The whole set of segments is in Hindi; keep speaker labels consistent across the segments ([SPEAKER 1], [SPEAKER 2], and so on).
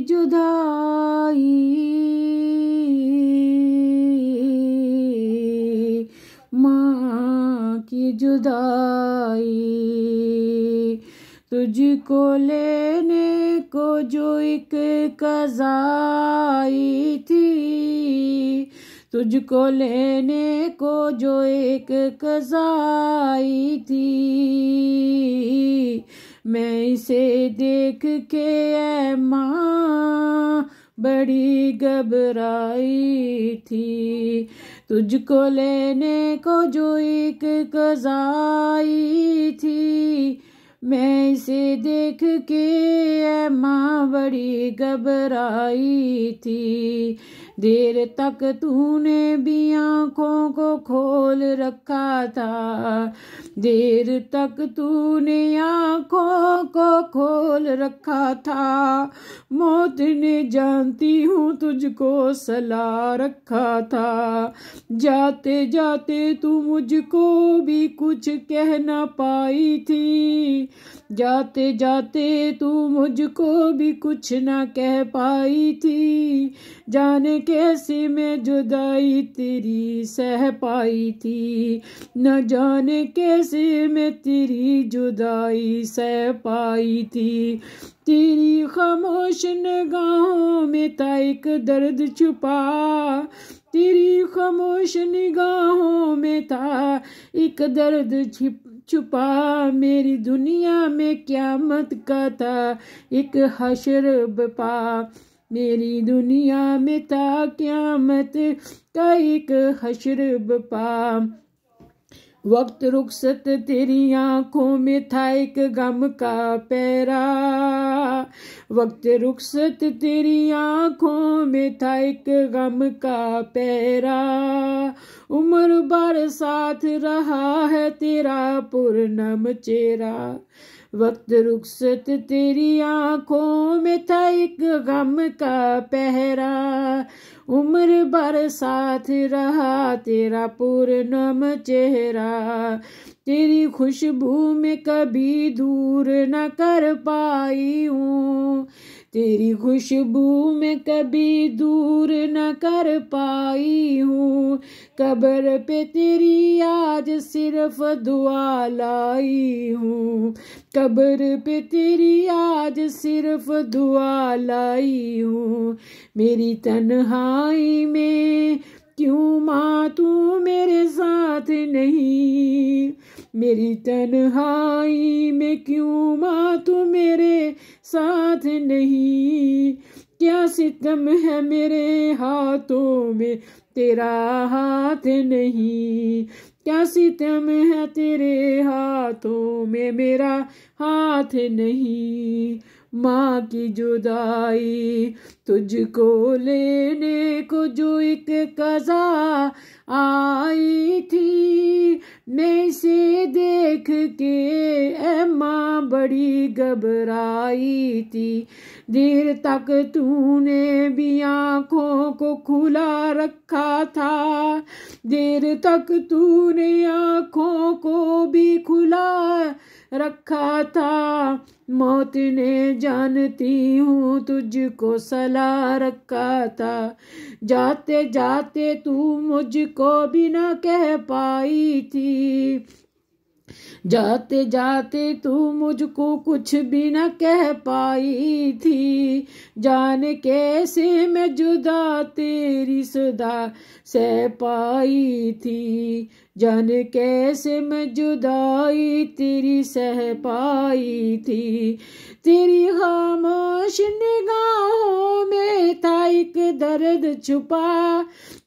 [SPEAKER 1] जुदाई। माँ की जुदाई। तुझको लेने को जो एक कजाई थी, तुझको लेने को जो एक कजाई थी। मैं इसे देख के ऐ माँ बड़ी घबराई थी। तुझको लेने को जो एक कजाई थी, मैं इसे देख के ऐ माँ बड़ी घबराई थी। देर तक तूने भी आँखों को खोल रखा था। देर तक तूने आँखों को खोल रखा था। मौत ने जानती हूँ तुझको सला रखा था। जाते जाते तू मुझको भी कुछ कह ना पाई थी। जाते जाते तू मुझको भी कुछ ना कह पाई थी। जाने कैसे मैं जुदाई तेरी सह पाई थी। न जाने कैसे मैं तेरी जुदाई सह पाई थी। तेरी खामोश निगाहों में था एक दर्द छुपा। तेरी खामोश निगाहों में था एक दर्द छिप, छुपा। मेरी दुनिया में क्या मत का था एक हशर बपा। मेरी दुनिया में था क्या मत का एक हशर बपा। वक्त रुखसत तेरी आँखों में था एक गम का पैरा। वक्त रुखसत तेरी आँखों में था एक गम का पैरा। उम्र भर साथ रहा है तेरा पूर्णम चेहरा। वक्त रुखसत तेरी आँखों में था एक गम का पहरा। उम्र भर साथ रहा तेरा पूर्णम चेहरा। तेरी खुशबू में कभी दूर न कर पाई हूँ। तेरी खुशबू में कभी दूर न कर पाई हूँ। कब्र पे तेरी आज सिर्फ़ दुआ लाई हूँ। कब्र पे तेरी आज सिर्फ़ दुआ लाई हूँ। मेरी तन्हाई में क्यों माँ तू मेरे साथ नहीं? मेरी तन्हाई में क्यों माँ तू मेरे साथ नहीं? क्या सितम है मेरे हाथों में? तेरा हाथ नहीं। क्या सितम है तेरे हाथों में? मेरा हाथ नहीं। माँ की जुदाई तुझको लेने को जो एक कजा आई थी मैं इसे देख के अम्मा बड़ी घबराई थी। देर तक तूने भी आँखों को खुला रखा था। देर तक तूने आँखों को भी खुला रखा था। मौत ने जानती हूँ, तुझको सला रखा था। जाते जाते तू मुझको भी न कह पाई थी। जाते जाते तू मुझको कुछ भी न कह पाई थी। जान कैसे मैं जुदा तेरी सदा सह पाई थी। जान कैसे मैं जुदाई तेरी सह पाई थी। तेरी खामोश निगाहों में था एक दर्द छुपा।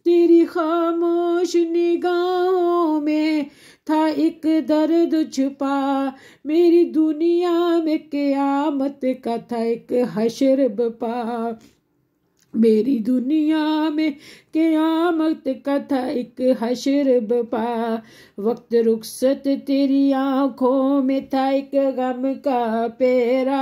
[SPEAKER 1] तेरी खामोश निगाहों में था, एक दर्द छुपा। मेरी दुनिया में क्यामत का था, एक हशर बपा। मेरी दुनिया में क्यामत का था, एक हशर बपा। वक्त रुखसत तेरी आँखों में था, एक गम का पेरा।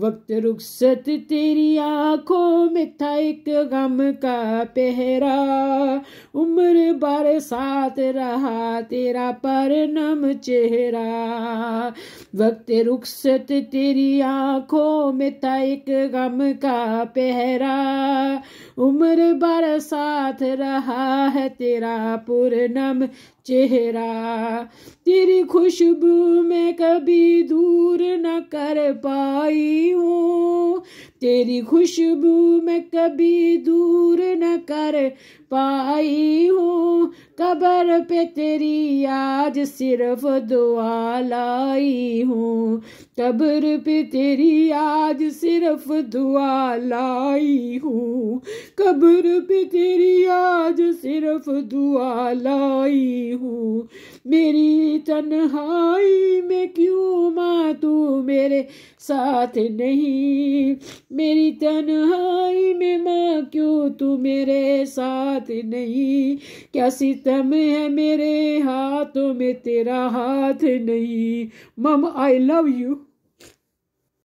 [SPEAKER 1] वक्त रुखसत तेरी आँखों में था एक गम का पहरा। उम्र बार साथ रहा तेरा पर नम चेहरा। वक्त रुखसत तेरी आँखों में था एक गम का पहरा। उम्र बर साथ रहा है तेरा पूर्णम चेहरा। तेरी खुशबू में कभी दूर न कर पाई हूँ तेरी खुशबू में कभी दूर न कर पाई हूँ कबर पे तेरी आज सिर्फ़ दुआ लाई हूँ। कब्र पे तेरी आज सिर्फ़ दुआ लाई हूँ। कब्र पे तेरी आज सिर्फ़ दुआ लाई हूँ। मेरी तन्हाई में क्यों माँ तू मेरे साथ नहीं? मेरी तन्हाई में माँ क्यों तू मेरे साथ नहीं। क्या सितम है मेरे हाथों में तेरा हाथ नहीं। मम आई लव यू